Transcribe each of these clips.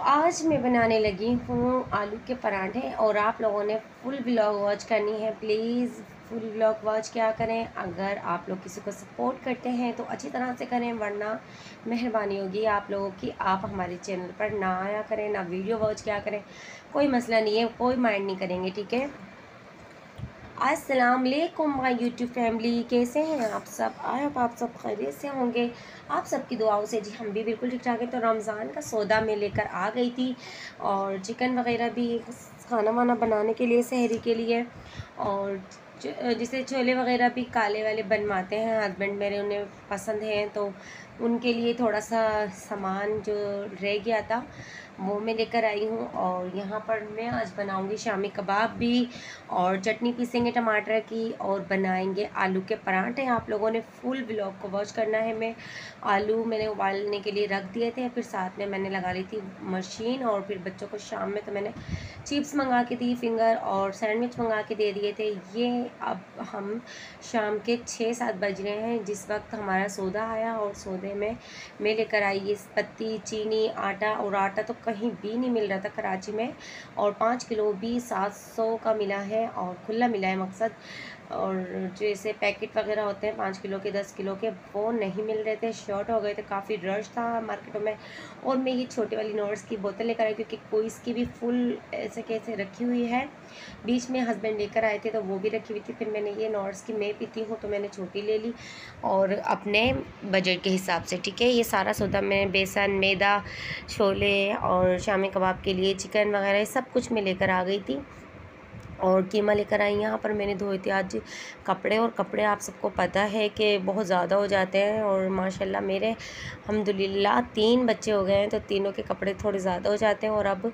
आज मैं बनाने लगी हूँ आलू के पराठे और आप लोगों ने फुल ब्लॉग वॉच करनी है। प्लीज़ फुल ब्लॉग वॉच क्या करें? अगर आप लोग किसी को सपोर्ट करते हैं तो अच्छी तरह से करें, वरना मेहरबानी होगी आप लोगों की। आप हमारे चैनल पर ना आया करें, ना वीडियो वॉच क्या करें, कोई मसला नहीं है, कोई माइंड नहीं करेंगे, ठीक है? अस्सलाम वालेकुम माय यूट्यूब फैमिली। कैसे हैं आप सब? आए आप सब खैरियत से होंगे। आप सबकी दुआओं से जी हम भी बिल्कुल ठीक ठाक हैं। तो रमज़ान का सौदा में लेकर आ गई थी और चिकन वगैरह भी खाना वाना बनाने के लिए, शहरी के लिए। और जिसे छोले वगैरह भी काले वाले बनवाते हैं। हस्बैंड मेरे उन्हें पसंद हैं तो उनके लिए थोड़ा सा सामान जो रह गया था वो मैं लेकर आई हूँ और यहाँ पर मैं आज बनाऊँगी शामी कबाब भी और चटनी पीसेंगे टमाटर की और बनाएँगे आलू के पराठे। आप लोगों ने फुल ब्लॉग को वॉच करना है। मैं आलू मैंने उबालने के लिए रख दिए थे, फिर साथ में मैंने लगा ली थी मशीन और फिर बच्चों को शाम में तो मैंने चिप्स मंगा के दी, फिंगर और सैंडविच मंगा के दे दिए थे। ये अब हम शाम के छः सात बज रहे हैं, जिस वक्त हमारा सौदा आया और सौदे में मैं लेकर आई ये पत्ती, चीनी, आटा और आटा तो कहीं भी नहीं मिल रहा था कराची में और पाँच किलो भी सात सौ का मिला है और खुला मिला है मकसद। और जैसे पैकेट वगैरह होते हैं, पाँच किलो के, दस किलो के, वो नहीं मिल रहे थे। शॉर्ट हो गए थे, काफ़ी रश था मार्केटों में। और मैं ये छोटी वाली नोट्स की बोतल लेकर आई क्योंकि कोई इसकी भी फुल ऐसे कैसे रखी हुई है। बीच में हस्बैंड लेकर आए थे तो वो भी रखी हुई थी। फिर मैंने ये नोट्स की मैं पीती हूँ तो मैंने छोटी ले ली और अपने बजट के हिसाब से, ठीक है? ये सारा सौदा मैं बेसन, मैदा, छोले और शामी कबाब के लिए चिकन वगैरह सब कुछ मैं लेकर आ गई थी। और कीमा लेकर आई यहाँ पर मैंने धोए थे आज कपड़े और कपड़े आप सबको पता है कि बहुत ज़्यादा हो जाते हैं और माशाल्लाह मेरे हमदुलिल्लाह तीन बच्चे हो गए हैं तो तीनों के कपड़े थोड़े ज़्यादा हो जाते हैं और अब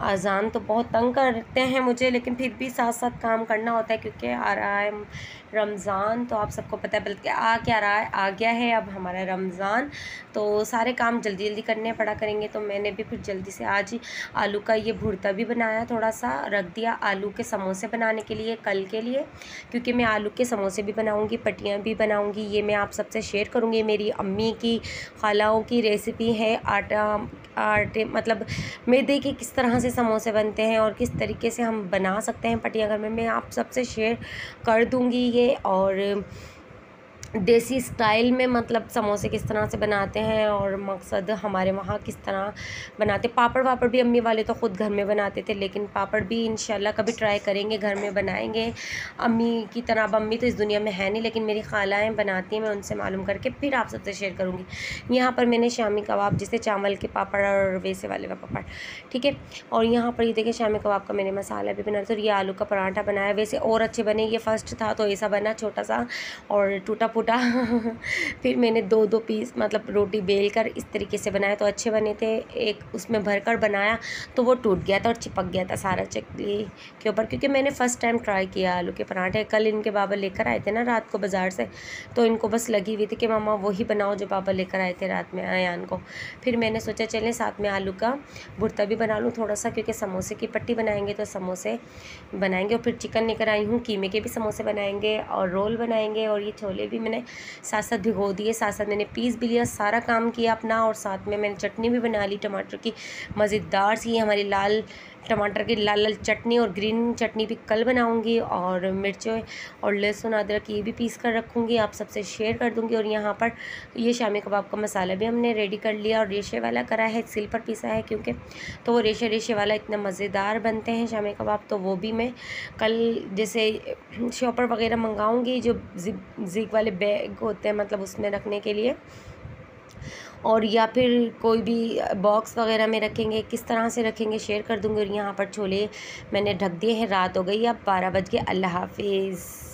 अजान तो बहुत तंग करते हैं मुझे, लेकिन फिर भी साथ साथ काम करना होता है क्योंकि आ रहा है रमज़ान तो आप सबको पता है, बल्कि आ क्या रहा है, आ गया है अब हमारा रमज़ान। तो सारे काम जल्दी जल्दी करने पड़ा करेंगे तो मैंने भी फिर जल्दी से आज आलू का ये भुरता भी बनाया थोड़ा सा रख दिया, आलू के समोसे बनाने के लिए, कल के लिए, क्योंकि मैं आलू के समोसे भी बनाऊँगी, पटियाँ भी बनाऊँगी, ये मैं आप सबसे शेयर करूँगी। मेरी अम्मी की, खालाओं की रेसिपी है, आटा, आटे मतलब मैदे के किस तरह से समोसे बनते हैं और किस तरीके से हम बना सकते हैं पटिया घर में, मैं आप सबसे शेयर कर दूँगी ये और देसी स्टाइल में मतलब समोसे किस तरह से बनाते हैं और मकसद हमारे वहाँ किस तरह बनाते पापड़ वापड़ भी अम्मी वाले तो ख़ुद घर में बनाते थे, लेकिन पापड़ भी इंशाल्लाह कभी ट्राई करेंगे, घर में बनाएँगे। अम्मी की तरह अब अम्मी तो इस दुनिया में है नहीं, लेकिन मेरी खालाएँ बनाती हैं, मैं उनसे मालूम करके फिर आप सबसे शेयर करूँगी। यहाँ पर मैंने शामी कबाब, जिसे चावल के पापड़ और वैसे वाले पापड़, ठीक है? और यहाँ पर ये देखिए शामी कबाब का मैंने मसाला भी बना तो ये आलू का पराठा बनाया। वैसे और अच्छे बने, ये फ़र्स्ट था तो ऐसा बना छोटा सा, और टूटा फूटा फिर मैंने दो दो पीस मतलब रोटी बेल कर इस तरीके से बनाया तो अच्छे बने थे। एक उसमें भरकर बनाया तो वो टूट गया था और चिपक गया था सारा चकली के ऊपर। क्योंकि मैंने फ़र्स्ट टाइम ट्राई किया आलू के पराठे। कल इनके बाबा लेकर आए थे ना रात को बाज़ार से तो इनको बस लगी हुई थी कि मामा वही बनाओ जो बाबा लेकर आए थे रात में आयान को। फिर मैंने सोचा, चलें, साथ में आलू का भुरता भी बना लूँ थोड़ा सा क्योंकि समोसे की पट्टी बनाएँगे तो समोसे बनाएँगे और फिर चिकन लेकर आई हूँ। कीमे के भी समोसे बनाएँगे और रोल बनाएँगे और ये छोले भी मैंने साथ साथ भिगो दिए, साथ साथ मैंने पीस भी लिया, सारा काम किया अपना और साथ में मैंने चटनी भी बना ली, टमाटर की मज़ेदार सी हमारी लाल टमाटर की लाल लाल चटनी और ग्रीन चटनी भी कल बनाऊँगी और मिर्च और लहसुन, अदरक ये भी पीस कर रखूँगी, आप सबसे शेयर कर दूँगी और यहाँ पर ये शामी कबाब का मसाला भी हमने रेडी कर लिया और रेशे वाला करा है सिल पर पीसा है क्योंकि तो वो रेशे रेशे वाला इतना मज़ेदार बनते हैं शामी कबाब तो वो भी मैं कल जैसे शॉपर वगैरह मंगाऊँगी जो जिग वाले बैग होते हैं मतलब उसमें रखने के लिए। और या फिर कोई भी बॉक्स वगैरह में रखेंगे, किस तरह से रखेंगे, शेयर कर दूँगी और यहाँ पर छोले मैंने ढक दिए हैं, रात हो गई, अब बारह बज के, अल्लाह हाफिज़।